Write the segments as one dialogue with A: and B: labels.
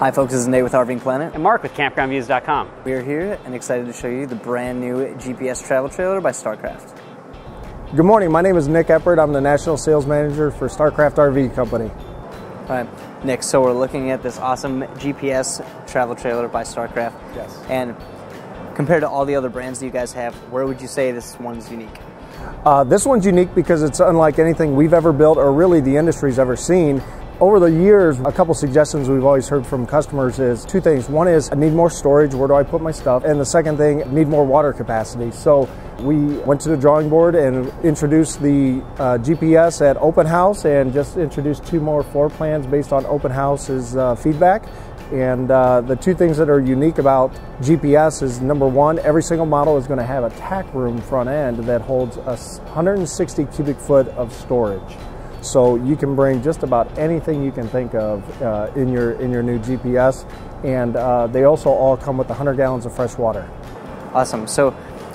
A: Hi, folks. This is Nate with RVing Planet.
B: And Mark with CampgroundViews.com.
A: We are here and excited to show you the brand new GPS travel trailer by Starcraft.
C: Good morning. My name is Nick Eppert. I'm the National Sales Manager for Starcraft RV Company.
A: All right, Nick, so we're looking at this awesome GPS travel trailer by Starcraft.
C: Yes.
A: And compared to all the other brands that you guys have, where would you say this one's unique?
C: Uh, this one's unique because it's unlike anything we've ever built or really the industry's ever seen. Over the years, a couple suggestions we've always heard from customers is two things. One is I need more storage, where do I put my stuff? And the second thing, I need more water capacity. So we went to the drawing board and introduced the uh, GPS at Open House and just introduced two more floor plans based on Open House's uh, feedback. And uh, the two things that are unique about GPS is number one, every single model is going to have a tack room front end that holds a 160 cubic foot of storage. So you can bring just about anything you can think of uh, in your in your new GPS, and uh, they also all come with 100 gallons of fresh water.
A: Awesome. So,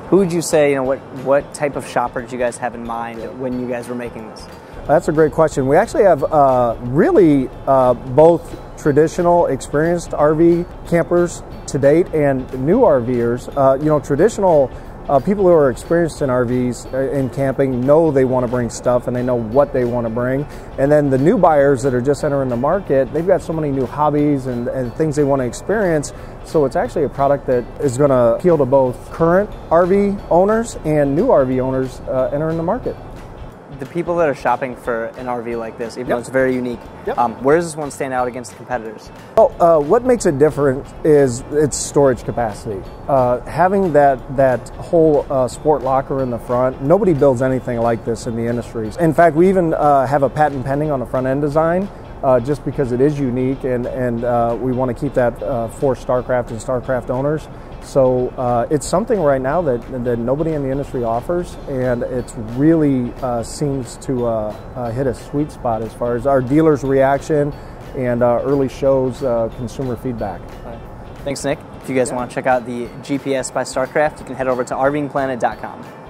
A: who would you say? You know, what what type of shopper did you guys have in mind when you guys were making this?
C: That's a great question. We actually have uh, really uh, both traditional, experienced RV campers to date and new RVers. Uh, you know, traditional uh, people who are experienced in RVs uh, in camping know they want to bring stuff and they know what they want to bring. And then the new buyers that are just entering the market, they've got so many new hobbies and, and things they want to experience. So it's actually a product that is going to appeal to both current RV owners and new RV owners uh, entering the market
A: the people that are shopping for an RV like this, even yep. though it's very unique,
C: yep.
A: um, where does this one stand out against the competitors?
C: Well, uh, what makes it different is its storage capacity. Uh, having that that whole uh, sport locker in the front, nobody builds anything like this in the industry. In fact, we even uh, have a patent pending on the front end design. Uh, just because it is unique, and and uh, we want to keep that for StarCraft and StarCraft owners. So uh, it's something right now that, that nobody in the industry offers, and it really uh, seems to uh, uh, hit a sweet spot as far as our dealers' reaction and uh, early shows uh, consumer feedback.
A: Right. Thanks, Nick. If you guys yeah. want to check out the GPS by StarCraft, you can head over to RVingPlanet.com.